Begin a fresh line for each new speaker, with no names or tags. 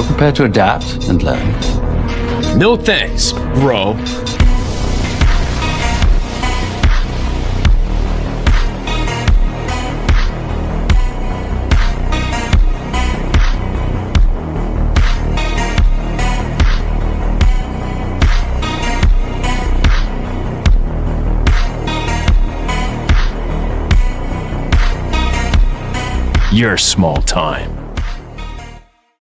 you're prepared to adapt and learn.
No thanks, bro. You're small time.